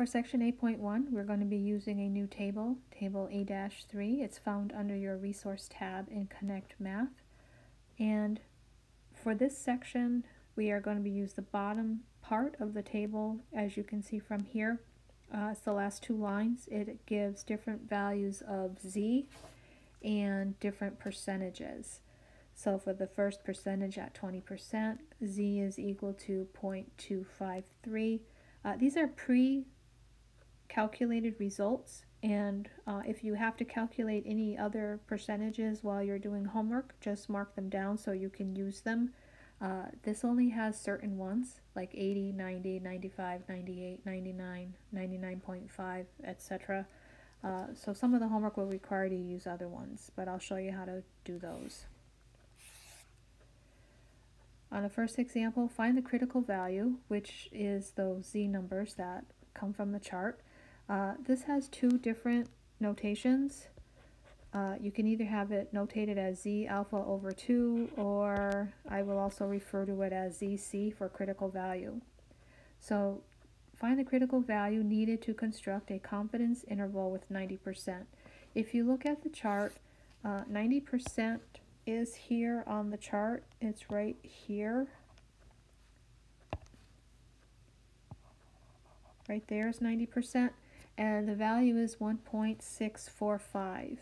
For section 8.1, we're going to be using a new table, table A-3. It's found under your resource tab in Connect Math. And for this section, we are going to be use the bottom part of the table, as you can see from here. Uh, it's the last two lines. It gives different values of z and different percentages. So for the first percentage at 20%, z is equal to 0.253. Uh, these are pre calculated results and uh, if you have to calculate any other percentages while you're doing homework just mark them down so you can use them. Uh, this only has certain ones like 80 90 95 98 99 99.5 etc uh, so some of the homework will require you to use other ones but I'll show you how to do those. On the first example find the critical value which is those z numbers that come from the chart uh, this has two different notations. Uh, you can either have it notated as Z alpha over 2 or I will also refer to it as ZC for critical value. So find the critical value needed to construct a confidence interval with 90%. If you look at the chart, 90% uh, is here on the chart. It's right here. Right there is 90% and the value is 1.645.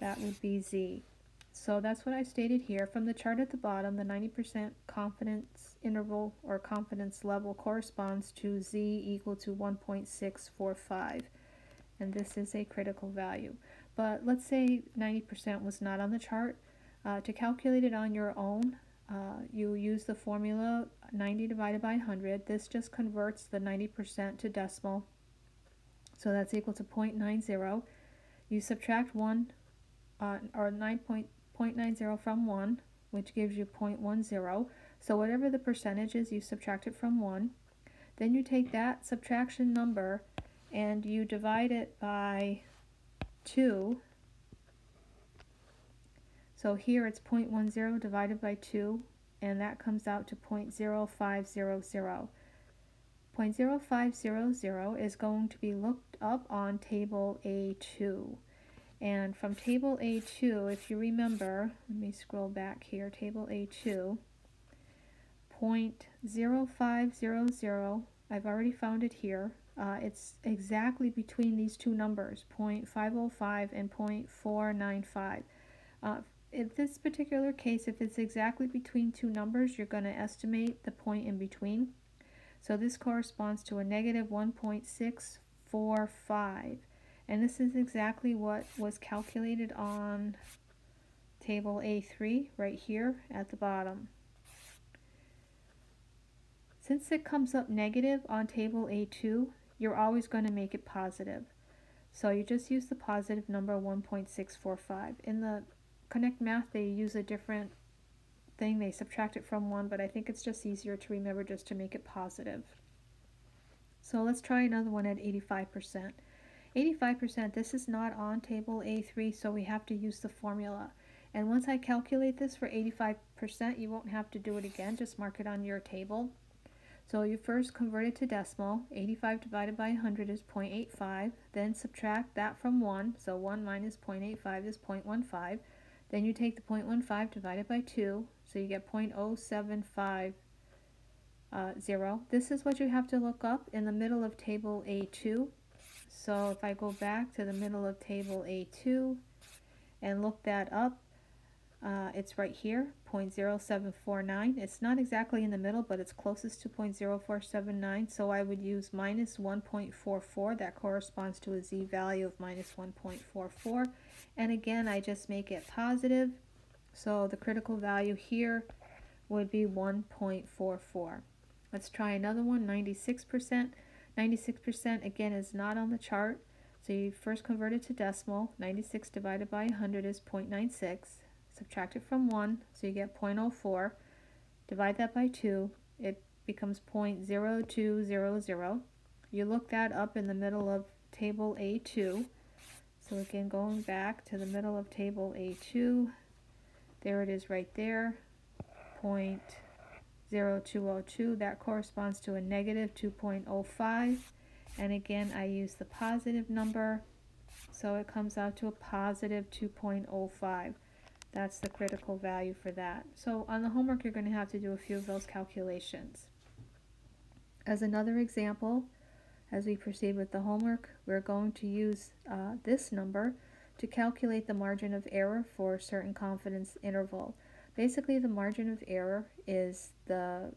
That would be Z. So that's what I stated here. From the chart at the bottom, the 90% confidence interval or confidence level corresponds to Z equal to 1.645. And this is a critical value. But let's say 90% was not on the chart. Uh, to calculate it on your own, uh, you use the formula 90 divided by 100. This just converts the 90% to decimal so that's equal to 0.90. You subtract 1 uh, or 9.90 from 1, which gives you 0.10. So whatever the percentage is, you subtract it from 1. Then you take that subtraction number and you divide it by 2. So here it's 0.10 divided by 2, and that comes out to 0.0500. 0.0500 is going to be looked up on table A2. And from table A2, if you remember, let me scroll back here, table A2, 0.0500, I've already found it here. Uh, it's exactly between these two numbers, 0.505 and 0.495. Uh, in this particular case, if it's exactly between two numbers, you're going to estimate the point in between. So this corresponds to a negative 1.645. And this is exactly what was calculated on table A3 right here at the bottom. Since it comes up negative on table A2, you're always going to make it positive. So you just use the positive number 1.645. In the Connect Math, they use a different thing, they subtract it from 1, but I think it's just easier to remember just to make it positive. So let's try another one at 85%. 85%, this is not on table A3, so we have to use the formula. And once I calculate this for 85%, you won't have to do it again, just mark it on your table. So you first convert it to decimal, 85 divided by 100 is 0.85, then subtract that from 1, so 1 minus 0.85 is 0.15, then you take the 0.15 divided by 2, so you get 0.075 uh, This is what you have to look up in the middle of table A2. So if I go back to the middle of table A2 and look that up, uh, it's right here, 0.0749. It's not exactly in the middle, but it's closest to 0.0479, so I would use minus 1.44. That corresponds to a z value of minus 1.44. And again, I just make it positive so the critical value here would be 1.44. Let's try another one, 96%. 96% again is not on the chart. So you first convert it to decimal. 96 divided by 100 is 0.96. Subtract it from 1, so you get 0.04. Divide that by 2, it becomes 0.0200. You look that up in the middle of table A2. So again, going back to the middle of table A2, there it is right there, 0.0202. That corresponds to a negative 2.05. And again, I use the positive number, so it comes out to a positive 2.05. That's the critical value for that. So on the homework, you're going to have to do a few of those calculations. As another example, as we proceed with the homework, we're going to use uh, this number to calculate the margin of error for a certain confidence interval. Basically, the margin of error is the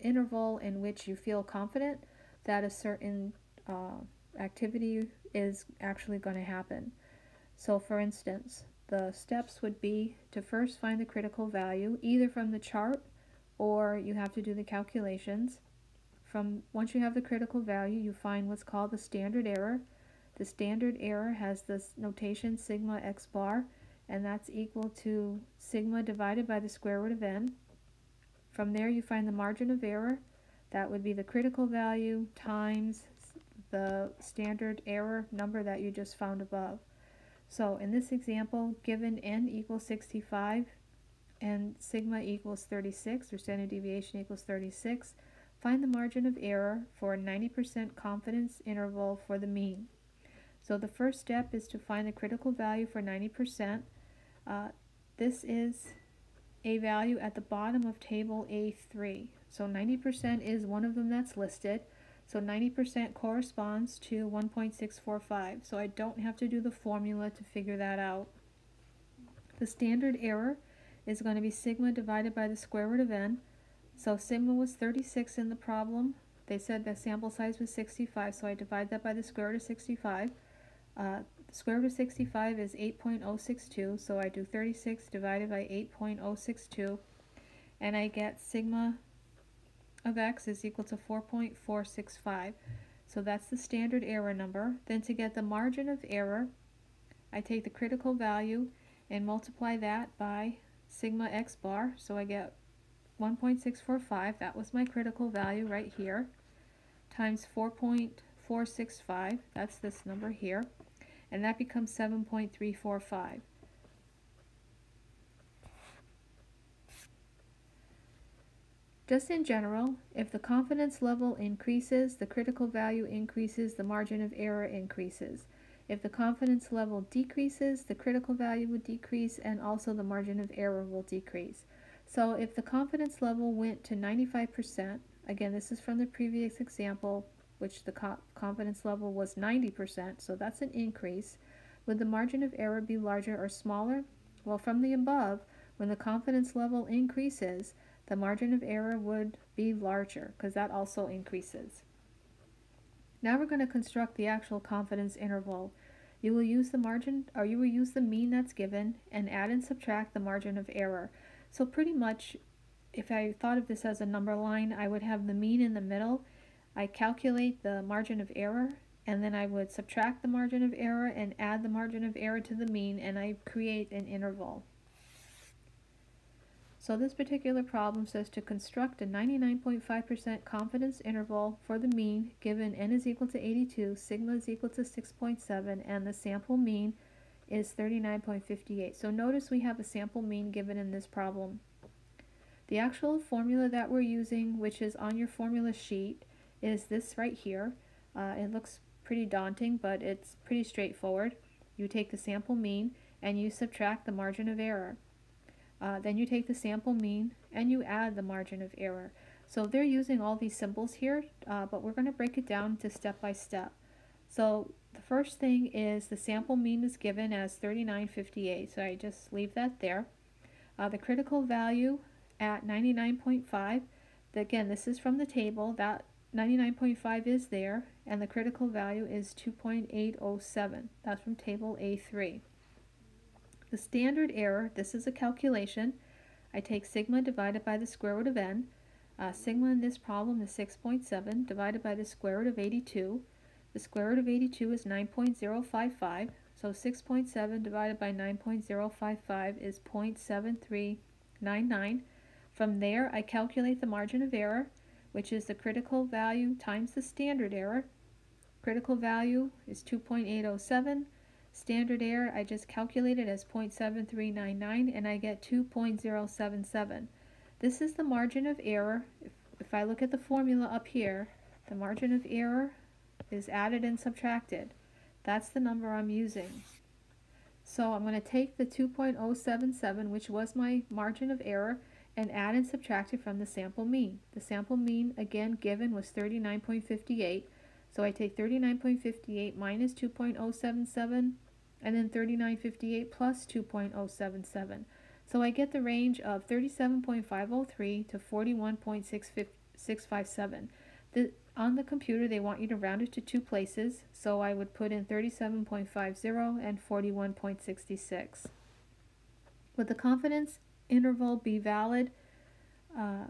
interval in which you feel confident that a certain uh, activity is actually going to happen. So for instance, the steps would be to first find the critical value either from the chart or you have to do the calculations. From once you have the critical value, you find what's called the standard error. The standard error has this notation sigma x bar and that's equal to sigma divided by the square root of n. From there you find the margin of error. That would be the critical value times the standard error number that you just found above. So in this example, given n equals 65 and sigma equals 36, or standard deviation equals 36, find the margin of error for a 90% confidence interval for the mean. So the first step is to find the critical value for 90%. Uh, this is a value at the bottom of table A3. So 90% is one of them that's listed. So 90% corresponds to 1.645. So I don't have to do the formula to figure that out. The standard error is going to be sigma divided by the square root of n. So sigma was 36 in the problem. They said the sample size was 65, so I divide that by the square root of 65. Uh, the square root of 65 is 8.062, so I do 36 divided by 8.062, and I get sigma of x is equal to 4.465. So that's the standard error number. Then to get the margin of error, I take the critical value and multiply that by sigma x bar. So I get 1.645, that was my critical value right here, times 4.465, that's this number here and that becomes 7.345. Just in general, if the confidence level increases, the critical value increases, the margin of error increases. If the confidence level decreases, the critical value would decrease and also the margin of error will decrease. So if the confidence level went to 95%, again this is from the previous example, which the co confidence level was 90%, so that's an increase. Would the margin of error be larger or smaller? Well, from the above, when the confidence level increases, the margin of error would be larger because that also increases. Now we're going to construct the actual confidence interval. You will use the margin or you will use the mean that's given and add and subtract the margin of error. So pretty much if I thought of this as a number line, I would have the mean in the middle I calculate the margin of error and then I would subtract the margin of error and add the margin of error to the mean and I create an interval. So this particular problem says to construct a 99.5% confidence interval for the mean given n is equal to 82, sigma is equal to 6.7, and the sample mean is 39.58. So notice we have a sample mean given in this problem. The actual formula that we're using, which is on your formula sheet, is this right here. Uh, it looks pretty daunting, but it's pretty straightforward. You take the sample mean and you subtract the margin of error. Uh, then you take the sample mean and you add the margin of error. So they're using all these symbols here, uh, but we're going to break it down to step by step. So the first thing is the sample mean is given as 3958, so I just leave that there. Uh, the critical value at 99.5, again, this is from the table, that 99.5 is there, and the critical value is 2.807. That's from table A3. The standard error, this is a calculation. I take sigma divided by the square root of n. Uh, sigma in this problem is 6.7 divided by the square root of 82. The square root of 82 is 9.055, so 6.7 divided by 9.055 is 0.7399. From there, I calculate the margin of error which is the critical value times the standard error. Critical value is 2.807. Standard error I just calculated as 0.7399 and I get 2.077. This is the margin of error. If, if I look at the formula up here, the margin of error is added and subtracted. That's the number I'm using. So I'm going to take the 2.077, which was my margin of error, and add and subtract it from the sample mean. The sample mean, again, given was 39.58. So I take 39.58 minus 2.077, and then 39.58 plus 2.077. So I get the range of 37.503 to 41.657. The, on the computer, they want you to round it to two places, so I would put in 37.50 and 41.66. Would the confidence interval be valid? Uh,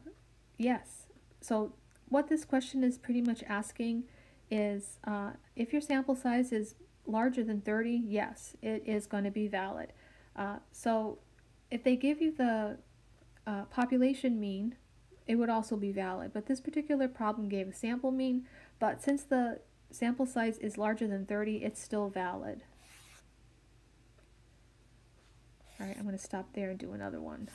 yes. So what this question is pretty much asking is uh, if your sample size is larger than 30, yes, it is going to be valid. Uh, so if they give you the uh, population mean, it would also be valid. But this particular problem gave a sample mean, but since the sample size is larger than 30, it's still valid. All right, I'm going to stop there and do another one.